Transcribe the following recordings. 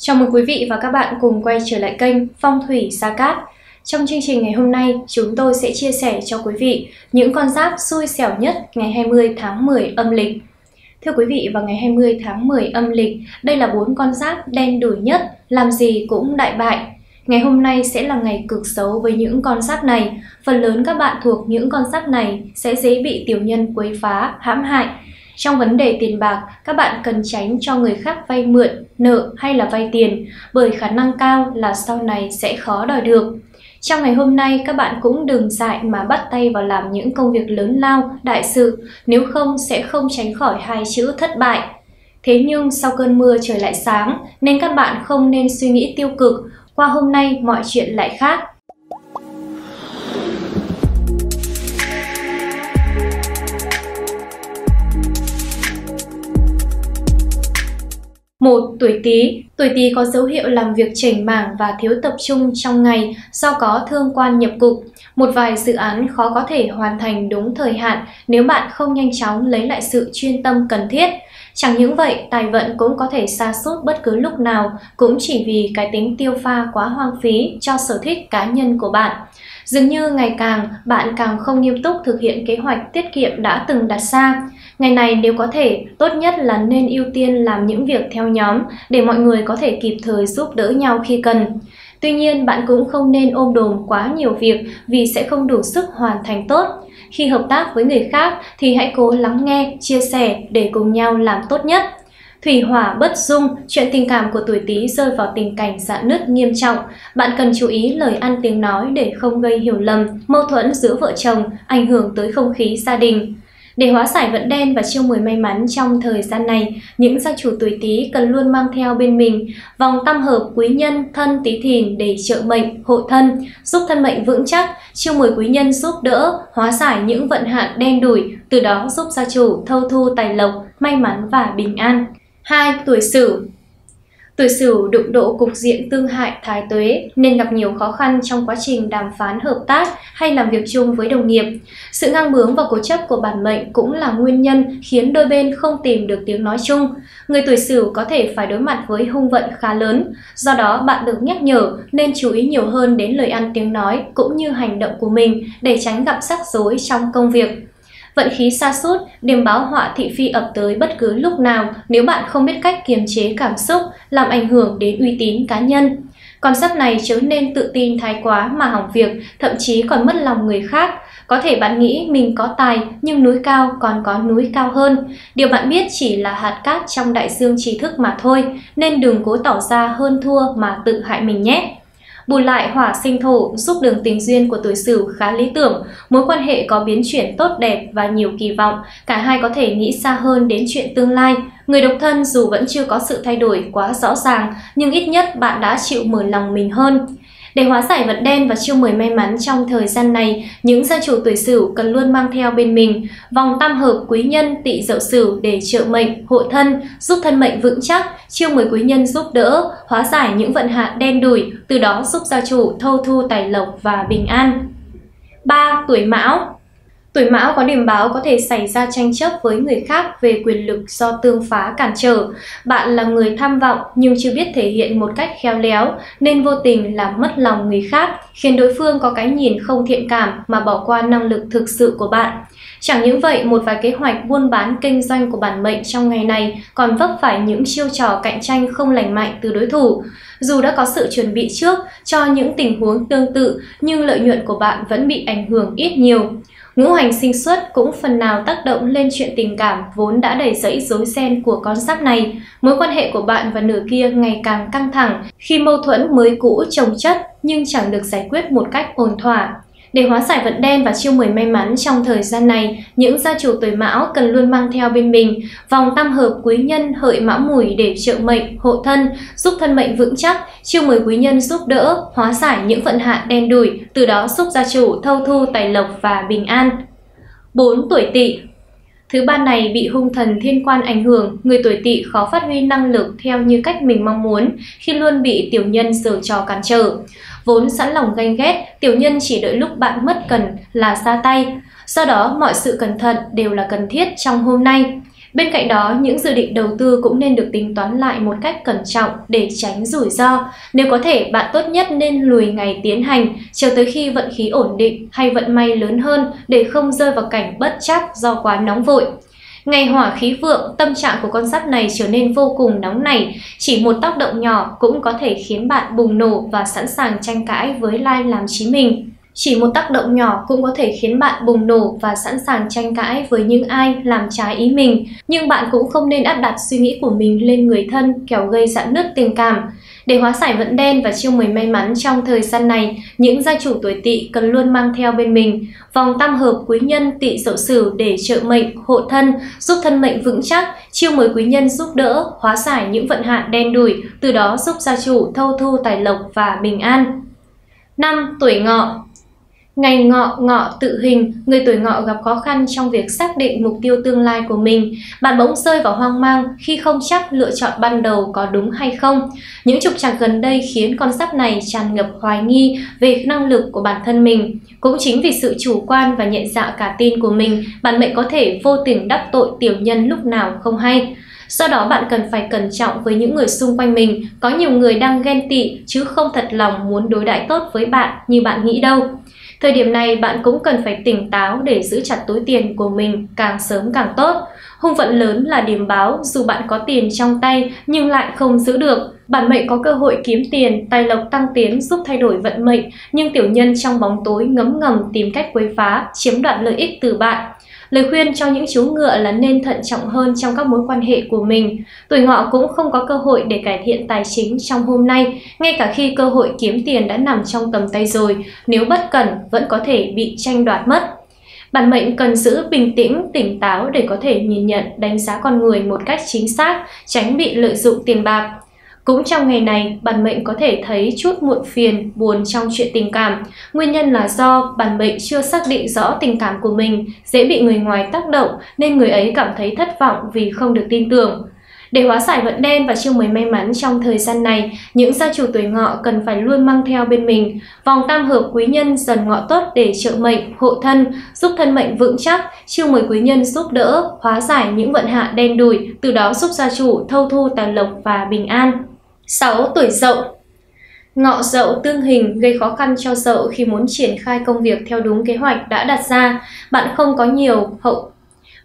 Chào mừng quý vị và các bạn cùng quay trở lại kênh Phong thủy Sa Cát. Trong chương trình ngày hôm nay, chúng tôi sẽ chia sẻ cho quý vị những con giáp xui xẻo nhất ngày 20 tháng 10 âm lịch. Thưa quý vị, vào ngày 20 tháng 10 âm lịch, đây là bốn con giáp đen đủi nhất, làm gì cũng đại bại. Ngày hôm nay sẽ là ngày cực xấu với những con giáp này. Phần lớn các bạn thuộc những con giáp này sẽ dễ bị tiểu nhân quấy phá, hãm hại, trong vấn đề tiền bạc, các bạn cần tránh cho người khác vay mượn, nợ hay là vay tiền bởi khả năng cao là sau này sẽ khó đòi được. Trong ngày hôm nay, các bạn cũng đừng dại mà bắt tay vào làm những công việc lớn lao, đại sự, nếu không sẽ không tránh khỏi hai chữ thất bại. Thế nhưng sau cơn mưa trời lại sáng, nên các bạn không nên suy nghĩ tiêu cực, qua hôm nay mọi chuyện lại khác. Một Tuổi Tý. Tuổi Tý có dấu hiệu làm việc chảnh mảng và thiếu tập trung trong ngày do có thương quan nhập cục. Một vài dự án khó có thể hoàn thành đúng thời hạn nếu bạn không nhanh chóng lấy lại sự chuyên tâm cần thiết. Chẳng những vậy, tài vận cũng có thể xa sút bất cứ lúc nào, cũng chỉ vì cái tính tiêu pha quá hoang phí cho sở thích cá nhân của bạn. Dường như ngày càng, bạn càng không nghiêm túc thực hiện kế hoạch tiết kiệm đã từng đặt ra. Ngày này nếu có thể, tốt nhất là nên ưu tiên làm những việc theo nhóm để mọi người có thể kịp thời giúp đỡ nhau khi cần. Tuy nhiên, bạn cũng không nên ôm đồm quá nhiều việc vì sẽ không đủ sức hoàn thành tốt. Khi hợp tác với người khác thì hãy cố lắng nghe, chia sẻ để cùng nhau làm tốt nhất. Thủy hỏa bất dung, chuyện tình cảm của tuổi Tý rơi vào tình cảnh dạn nứt nghiêm trọng. Bạn cần chú ý lời ăn tiếng nói để không gây hiểu lầm, mâu thuẫn giữa vợ chồng, ảnh hưởng tới không khí gia đình. Để hóa giải vận đen và chiêu mười may mắn trong thời gian này, những gia chủ tuổi Tý cần luôn mang theo bên mình vòng tam hợp quý nhân thân Tý Thìn để trợ mệnh, hộ thân, giúp thân mệnh vững chắc, chiêu mười quý nhân giúp đỡ, hóa giải những vận hạn đen đủi, từ đó giúp gia chủ thâu thu tài lộc, may mắn và bình an. 2. Tuổi Sửu Tuổi Sửu đụng độ cục diện tương hại thái tuế nên gặp nhiều khó khăn trong quá trình đàm phán hợp tác hay làm việc chung với đồng nghiệp. Sự ngang bướng và cố chấp của bản mệnh cũng là nguyên nhân khiến đôi bên không tìm được tiếng nói chung. Người tuổi Sửu có thể phải đối mặt với hung vận khá lớn, do đó bạn được nhắc nhở nên chú ý nhiều hơn đến lời ăn tiếng nói cũng như hành động của mình để tránh gặp rắc rối trong công việc. Vận khí xa sút điểm báo họa thị phi ập tới bất cứ lúc nào nếu bạn không biết cách kiềm chế cảm xúc, làm ảnh hưởng đến uy tín cá nhân. Con giáp này chớ nên tự tin thái quá mà hỏng việc, thậm chí còn mất lòng người khác. Có thể bạn nghĩ mình có tài, nhưng núi cao còn có núi cao hơn. Điều bạn biết chỉ là hạt cát trong đại dương trí thức mà thôi, nên đừng cố tỏ ra hơn thua mà tự hại mình nhé. Bù lại hỏa sinh thổ giúp đường tình duyên của tuổi Sửu khá lý tưởng, mối quan hệ có biến chuyển tốt đẹp và nhiều kỳ vọng, cả hai có thể nghĩ xa hơn đến chuyện tương lai. Người độc thân dù vẫn chưa có sự thay đổi quá rõ ràng, nhưng ít nhất bạn đã chịu mở lòng mình hơn. Để hóa giải vận đen và chiêu mời may mắn trong thời gian này, những gia chủ tuổi Sửu cần luôn mang theo bên mình vòng tam hợp quý nhân tỵ dậu Sửu để trợ mệnh, hộ thân, giúp thân mệnh vững chắc, chiêu mời quý nhân giúp đỡ, hóa giải những vận hạn đen đủi, từ đó giúp gia chủ thâu thu tài lộc và bình an. 3. Tuổi Mão Tuổi mão có điểm báo có thể xảy ra tranh chấp với người khác về quyền lực do tương phá cản trở. Bạn là người tham vọng nhưng chưa biết thể hiện một cách khéo léo nên vô tình làm mất lòng người khác, khiến đối phương có cái nhìn không thiện cảm mà bỏ qua năng lực thực sự của bạn. Chẳng những vậy, một vài kế hoạch buôn bán kinh doanh của bản mệnh trong ngày này còn vấp phải những chiêu trò cạnh tranh không lành mạnh từ đối thủ. Dù đã có sự chuẩn bị trước cho những tình huống tương tự, nhưng lợi nhuận của bạn vẫn bị ảnh hưởng ít nhiều. Ngũ hành sinh xuất cũng phần nào tác động lên chuyện tình cảm vốn đã đầy rẫy rối ren của con giáp này. Mối quan hệ của bạn và nửa kia ngày càng căng thẳng khi mâu thuẫn mới cũ chồng chất nhưng chẳng được giải quyết một cách ổn thỏa. Để hóa giải vận đen và chiêu mười may mắn trong thời gian này, những gia chủ tuổi mão cần luôn mang theo bên mình vòng tam hợp quý nhân hợi mão mùi để trợ mệnh, hộ thân, giúp thân mệnh vững chắc, chiêu mười quý nhân giúp đỡ, hóa giải những vận hạn đen đủi, từ đó giúp gia chủ thâu thu tài lộc và bình an. 4. Tuổi tỵ Thứ ba này bị hung thần thiên quan ảnh hưởng, người tuổi tỵ khó phát huy năng lực theo như cách mình mong muốn khi luôn bị tiểu nhân giở trò cản trở. Vốn sẵn lòng ganh ghét, tiểu nhân chỉ đợi lúc bạn mất cần là ra tay. Do đó, mọi sự cẩn thận đều là cần thiết trong hôm nay. Bên cạnh đó, những dự định đầu tư cũng nên được tính toán lại một cách cẩn trọng để tránh rủi ro. Nếu có thể, bạn tốt nhất nên lùi ngày tiến hành, chờ tới khi vận khí ổn định hay vận may lớn hơn để không rơi vào cảnh bất chắc do quá nóng vội. Ngày hỏa khí vượng, tâm trạng của con giáp này trở nên vô cùng nóng nảy, chỉ một tác động nhỏ cũng có thể khiến bạn bùng nổ và sẵn sàng tranh cãi với lai làm chí mình. Chỉ một tác động nhỏ cũng có thể khiến bạn bùng nổ và sẵn sàng tranh cãi với những ai làm trái ý mình, nhưng bạn cũng không nên áp đặt suy nghĩ của mình lên người thân kéo gây giãn nứt tình cảm. Để hóa giải vận đen và chiêu mời may mắn trong thời gian này, những gia chủ tuổi tỵ cần luôn mang theo bên mình vòng tam hợp quý nhân tỵ dậu sửu để trợ mệnh, hộ thân, giúp thân mệnh vững chắc, chiêu mời quý nhân giúp đỡ, hóa giải những vận hạn đen đủi, từ đó giúp gia chủ thâu thu tài lộc và bình an. Năm Tuổi ngọ Ngày ngọ ngọ tự hình, người tuổi ngọ gặp khó khăn trong việc xác định mục tiêu tương lai của mình. Bạn bỗng rơi vào hoang mang khi không chắc lựa chọn ban đầu có đúng hay không. Những trục trặc gần đây khiến con giáp này tràn ngập hoài nghi về năng lực của bản thân mình. Cũng chính vì sự chủ quan và nhẹ dạ cả tin của mình, bạn mệnh có thể vô tình đắc tội tiểu nhân lúc nào không hay. Do đó bạn cần phải cẩn trọng với những người xung quanh mình, có nhiều người đang ghen tị chứ không thật lòng muốn đối đãi tốt với bạn như bạn nghĩ đâu. Thời điểm này bạn cũng cần phải tỉnh táo để giữ chặt túi tiền của mình càng sớm càng tốt. Hung vận lớn là điểm báo dù bạn có tiền trong tay nhưng lại không giữ được. Bản mệnh có cơ hội kiếm tiền, tài lộc tăng tiến giúp thay đổi vận mệnh, nhưng tiểu nhân trong bóng tối ngấm ngầm tìm cách quấy phá, chiếm đoạt lợi ích từ bạn. Lời khuyên cho những chú ngựa là nên thận trọng hơn trong các mối quan hệ của mình. Tuổi ngọ cũng không có cơ hội để cải thiện tài chính trong hôm nay, ngay cả khi cơ hội kiếm tiền đã nằm trong tầm tay rồi, nếu bất cẩn vẫn có thể bị tranh đoạt mất. Bản mệnh cần giữ bình tĩnh, tỉnh táo để có thể nhìn nhận, đánh giá con người một cách chính xác, tránh bị lợi dụng tiền bạc. Cũng trong ngày này, bản mệnh có thể thấy chút muộn phiền, buồn trong chuyện tình cảm. Nguyên nhân là do bản mệnh chưa xác định rõ tình cảm của mình, dễ bị người ngoài tác động nên người ấy cảm thấy thất vọng vì không được tin tưởng. Để hóa giải vận đen và chiêu mời may mắn trong thời gian này, những gia chủ tuổi ngọ cần phải luôn mang theo bên mình vòng tam hợp quý nhân dần ngọ tốt để trợ mệnh, hộ thân, giúp thân mệnh vững chắc, chiêu mời quý nhân giúp đỡ, hóa giải những vận hạ đen đủi, từ đó giúp gia chủ thâu thu tài lộc và bình an. 6. Tuổi dậu Ngọ dậu tương hình gây khó khăn cho dậu khi muốn triển khai công việc theo đúng kế hoạch đã đặt ra. Bạn không có nhiều hậu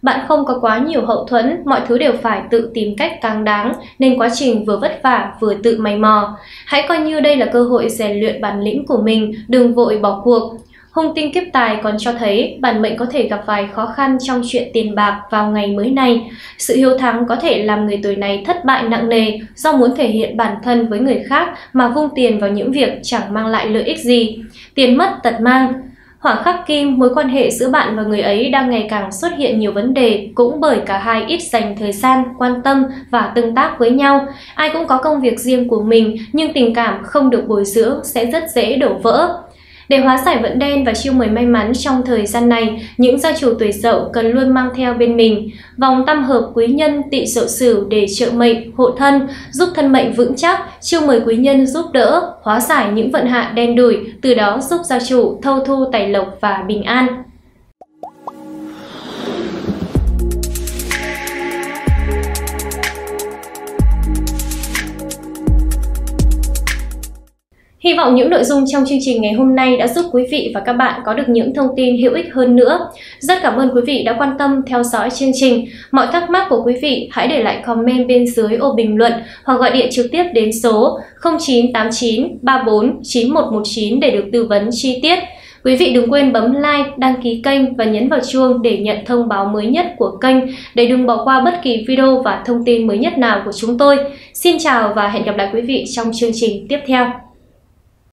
bạn không có quá nhiều hậu thuẫn, mọi thứ đều phải tự tìm cách càng đáng, nên quá trình vừa vất vả vừa tự mày mò. Hãy coi như đây là cơ hội rèn luyện bản lĩnh của mình, đừng vội bỏ cuộc. Hung tinh kiếp tài còn cho thấy bản mệnh có thể gặp vài khó khăn trong chuyện tiền bạc vào ngày mới này. Sự hiếu thắng có thể làm người tuổi này thất bại nặng nề do muốn thể hiện bản thân với người khác mà vung tiền vào những việc chẳng mang lại lợi ích gì. Tiền mất tật mang. Hỏa khắc kim, mối quan hệ giữa bạn và người ấy đang ngày càng xuất hiện nhiều vấn đề cũng bởi cả hai ít dành thời gian, quan tâm và tương tác với nhau. Ai cũng có công việc riêng của mình nhưng tình cảm không được bồi dưỡng sẽ rất dễ đổ vỡ. Để hóa giải vận đen và chiêu mời may mắn trong thời gian này, những gia chủ tuổi dậu cần luôn mang theo bên mình vòng tam hợp quý nhân tỵ dậu sửu để trợ mệnh, hộ thân, giúp thân mệnh vững chắc, chiêu mời quý nhân giúp đỡ, hóa giải những vận hạn đen đủi, từ đó giúp gia chủ thâu thu tài lộc và bình an. Hy vọng những nội dung trong chương trình ngày hôm nay đã giúp quý vị và các bạn có được những thông tin hữu ích hơn nữa. Rất cảm ơn quý vị đã quan tâm theo dõi chương trình. Mọi thắc mắc của quý vị hãy để lại comment bên dưới ô bình luận hoặc gọi điện trực tiếp đến số 0989 34 9119 để được tư vấn chi tiết. Quý vị đừng quên bấm like, đăng ký kênh và nhấn vào chuông để nhận thông báo mới nhất của kênh để đừng bỏ qua bất kỳ video và thông tin mới nhất nào của chúng tôi. Xin chào và hẹn gặp lại quý vị trong chương trình tiếp theo.